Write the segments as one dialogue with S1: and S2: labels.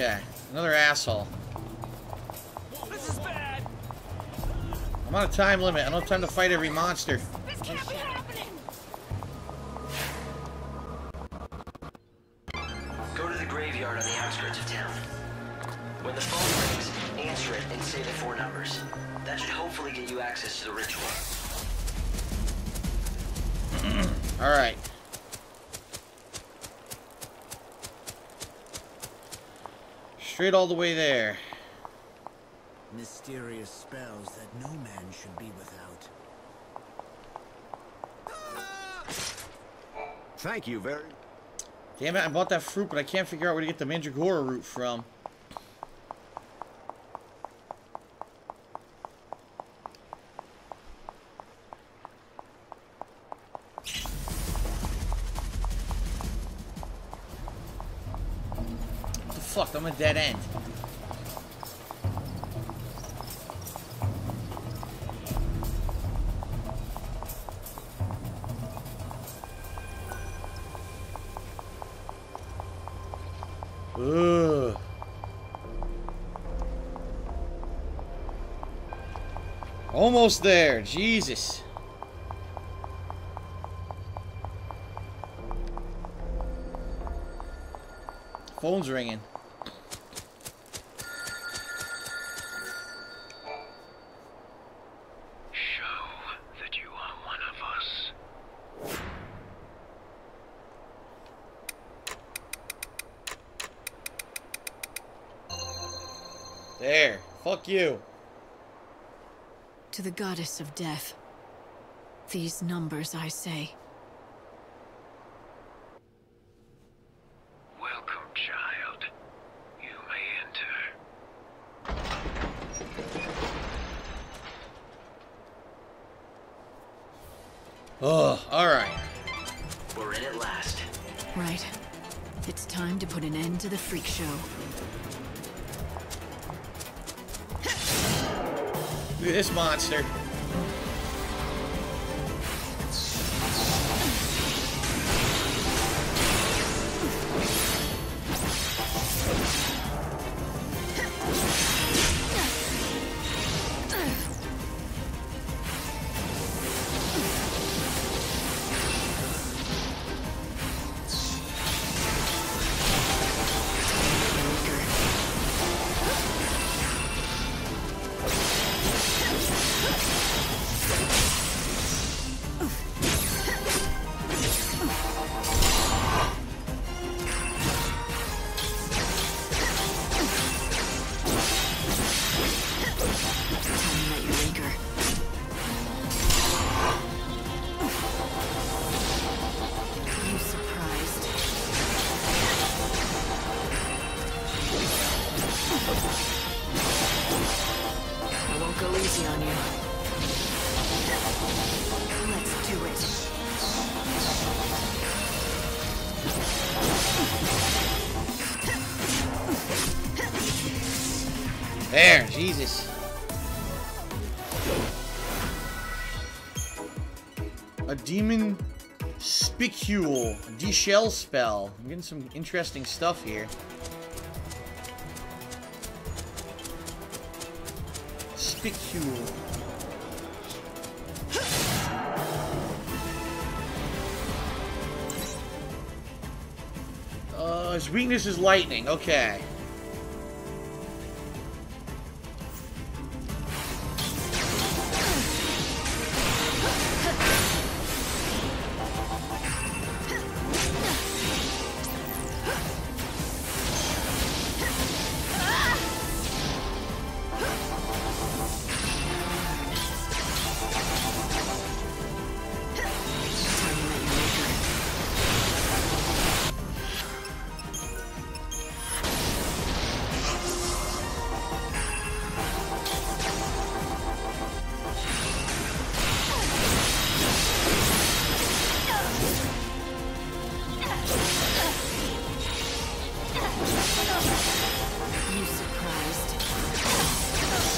S1: Okay. Another asshole.
S2: This is bad.
S1: I'm on a time limit. I don't have time to fight every monster.
S2: This can't be happening.
S3: Go to the graveyard on the outskirts of town. When the phone rings, answer it and say the four numbers. That should hopefully get you access to the ritual.
S1: Alright. Straight all the way there.
S4: Mysterious spells that no man should be without.
S5: Thank you very...
S1: Damn it, I bought that fruit, but I can't figure out where to get the Mandragora root from. I'm a dead end. Ugh. Almost there. Jesus. Phone's ringing.
S6: Show that you are one of us.
S1: There. Fuck you.
S7: To the goddess of death. These numbers I say.
S6: Welcome, child. You may enter.
S1: Ugh. Alright.
S3: We're in at last.
S7: Right. It's time to put an end to the freak show.
S1: Look at this monster.
S7: Easy on you. Let's do it.
S1: There. Jesus. A demon spicule. D-shell spell. I'm getting some interesting stuff here. Uh, his weakness is lightning. Okay.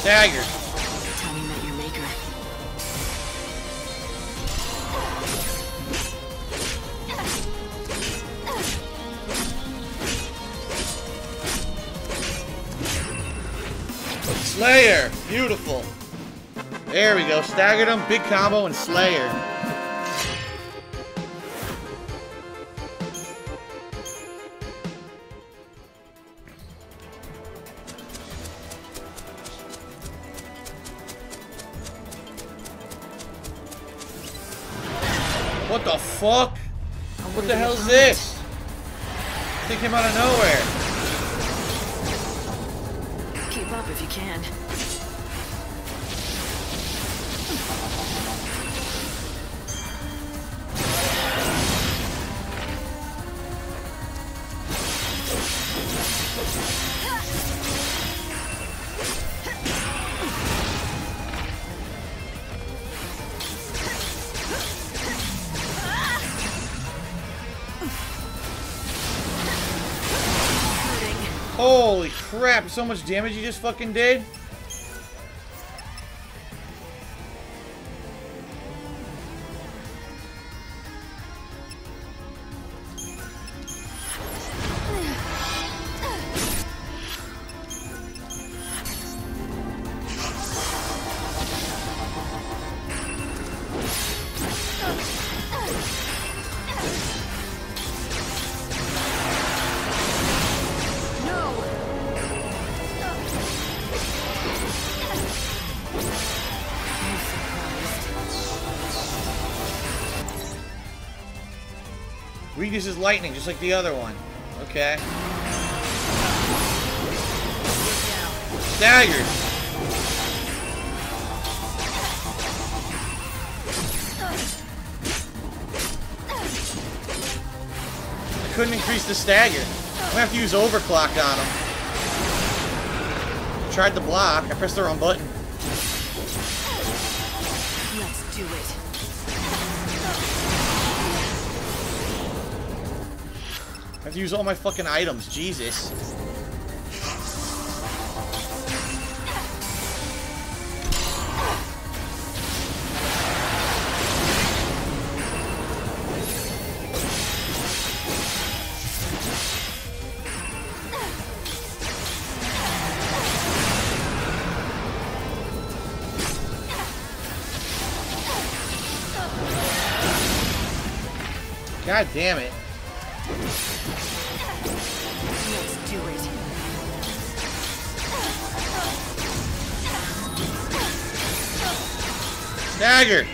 S1: Dagger.
S7: Tell me that your maker.
S1: Slayer! Beautiful. There we go. Staggered him, big combo, and Slayer. Fuck? What the hell is this? They came out of nowhere.
S7: Keep up if you can.
S1: Holy crap, so much damage you just fucking did? Is lightning, just like the other one. Okay. Staggered. I couldn't increase the stagger. I'm gonna have to use overclock on him. Tried to block. I pressed the wrong button.
S7: Let's do it.
S1: I have to use all my fucking items. Jesus. God damn it.
S7: Let's do it.
S1: Dagger.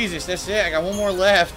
S1: Jesus, that's it. I got one more left.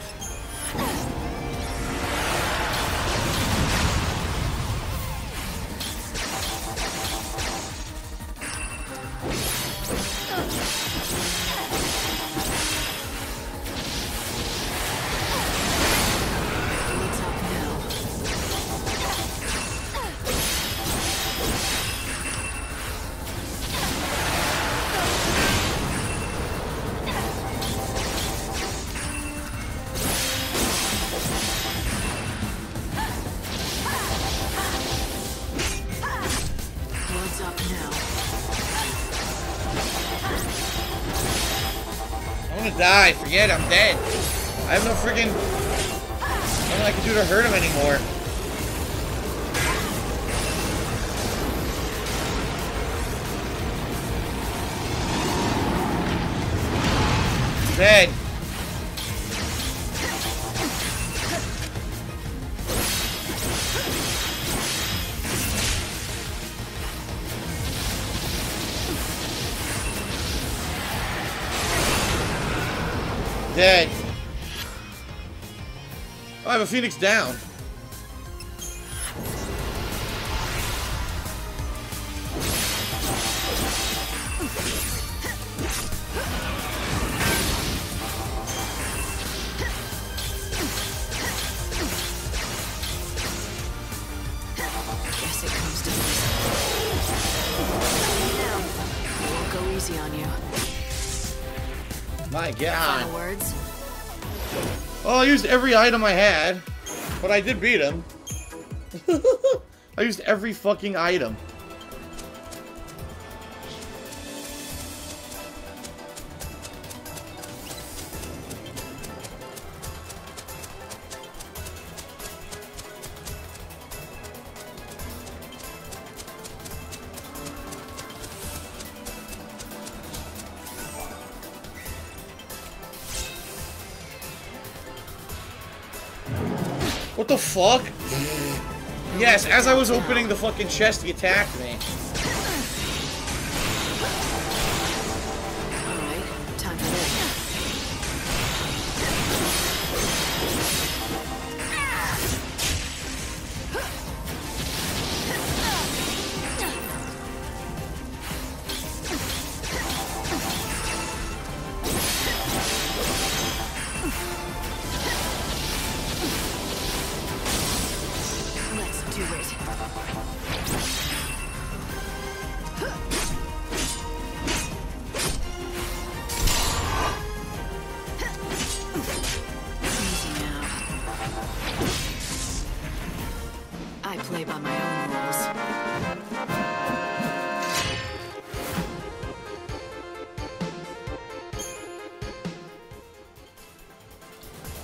S1: Die. Forget. I'm dead. I have no freaking... Nothing I can do to hurt him anymore. Dead. Dead. Oh, I have a phoenix down. My god.
S7: Final words?
S1: Well, oh, I used every item I had, but I did beat him. I used every fucking item. What the fuck? Yes, as I was opening the fucking chest, he attacked me.
S7: Play by my own rules.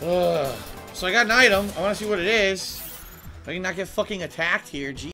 S1: Ugh. So I got an item. I want to see what it is. I can not get fucking attacked here. Gee.